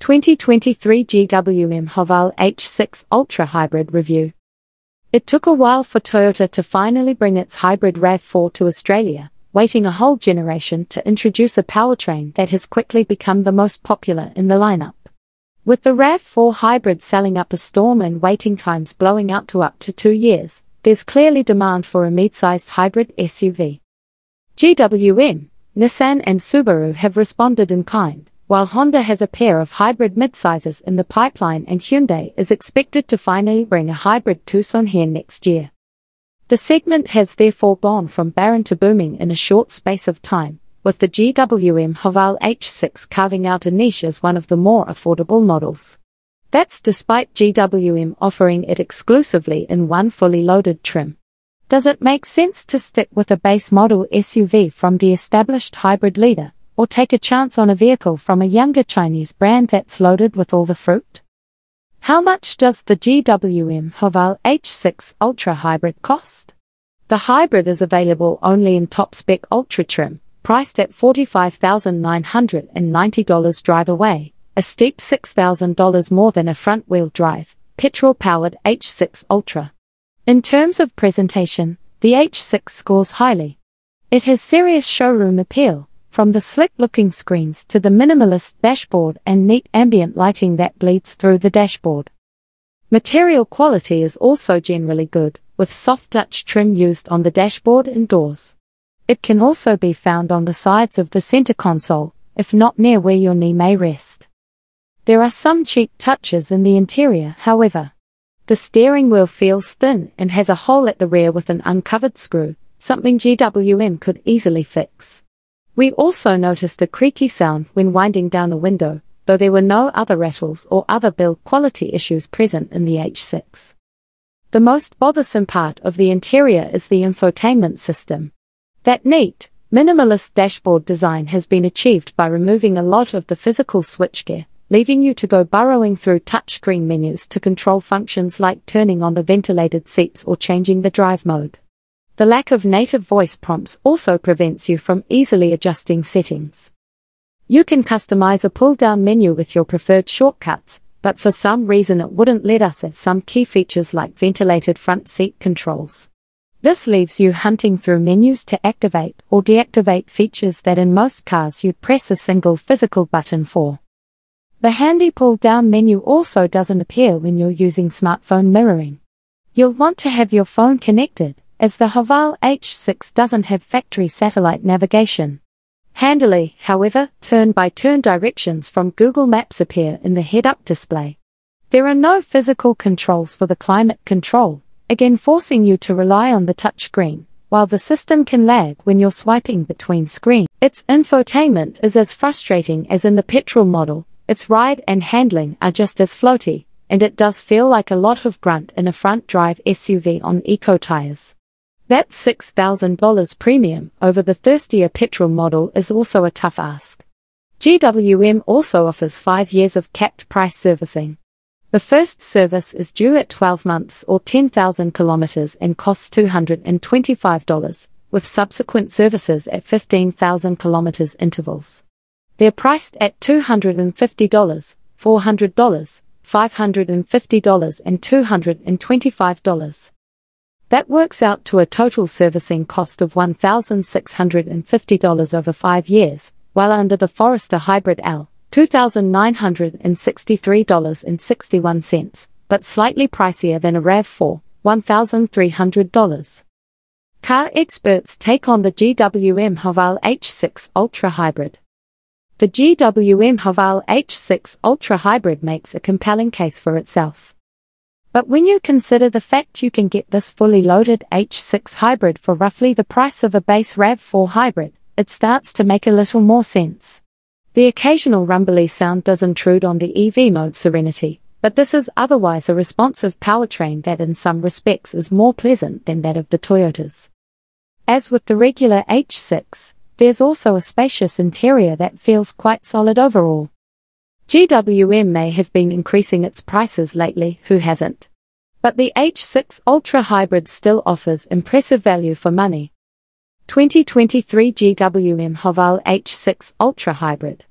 2023 GWM Haval H6 Ultra Hybrid Review. It took a while for Toyota to finally bring its hybrid RAV4 to Australia, waiting a whole generation to introduce a powertrain that has quickly become the most popular in the lineup. With the RAV4 hybrid selling up a storm and waiting times blowing out to up to two years, there's clearly demand for a mid-sized hybrid SUV. GWM, Nissan and Subaru have responded in kind while Honda has a pair of hybrid midsizes in the pipeline and Hyundai is expected to finally bring a hybrid Tucson here next year. The segment has therefore gone from barren to booming in a short space of time, with the GWM Haval H6 carving out a niche as one of the more affordable models. That's despite GWM offering it exclusively in one fully loaded trim. Does it make sense to stick with a base model SUV from the established hybrid leader, or take a chance on a vehicle from a younger Chinese brand that's loaded with all the fruit? How much does the GWM Haval H6 Ultra Hybrid cost? The hybrid is available only in top spec Ultra trim, priced at $45,990 drive away, a steep $6,000 more than a front wheel drive, petrol powered H6 Ultra. In terms of presentation, the H6 scores highly. It has serious showroom appeal, from the slick-looking screens to the minimalist dashboard and neat ambient lighting that bleeds through the dashboard. Material quality is also generally good, with soft touch trim used on the dashboard and doors. It can also be found on the sides of the center console, if not near where your knee may rest. There are some cheap touches in the interior, however. The steering wheel feels thin and has a hole at the rear with an uncovered screw, something GWM could easily fix. We also noticed a creaky sound when winding down the window, though there were no other rattles or other build quality issues present in the H6. The most bothersome part of the interior is the infotainment system. That neat, minimalist dashboard design has been achieved by removing a lot of the physical switchgear, leaving you to go burrowing through touchscreen menus to control functions like turning on the ventilated seats or changing the drive mode. The lack of native voice prompts also prevents you from easily adjusting settings. You can customize a pull-down menu with your preferred shortcuts, but for some reason it wouldn't let us add some key features like ventilated front seat controls. This leaves you hunting through menus to activate or deactivate features that in most cars you'd press a single physical button for. The handy pull-down menu also doesn't appear when you're using smartphone mirroring. You'll want to have your phone connected, as the Haval H6 doesn't have factory satellite navigation. Handily, however, turn-by-turn directions from Google Maps appear in the head-up display. There are no physical controls for the climate control, again forcing you to rely on the touchscreen, while the system can lag when you're swiping between screens. Its infotainment is as frustrating as in the petrol model, its ride and handling are just as floaty, and it does feel like a lot of grunt in a front drive SUV on eco tires. That $6,000 premium over the thirstier petrol model is also a tough ask. GWM also offers 5 years of capped price servicing. The first service is due at 12 months or 10,000 kilometers and costs $225, with subsequent services at 15,000 kilometers intervals. They're priced at $250, $400, $550 and $225. That works out to a total servicing cost of $1,650 over five years, while under the Forester Hybrid L, $2,963.61, but slightly pricier than a RAV4, $1,300. CarExpert's take on the GWM Haval H6 Ultra Hybrid. The GWM Haval H6 Ultra Hybrid makes a compelling case for itself. But when you consider the fact you can get this fully loaded H6 hybrid for roughly the price of a base RAV4 hybrid, it starts to make a little more sense. The occasional rumbly sound does intrude on the EV mode Serenity, but this is otherwise a responsive powertrain that in some respects is more pleasant than that of the Toyotas. As with the regular H6, there's also a spacious interior that feels quite solid overall. GWM may have been increasing its prices lately, who hasn't? But the H6 Ultra Hybrid still offers impressive value for money. 2023 GWM Haval H6 Ultra Hybrid.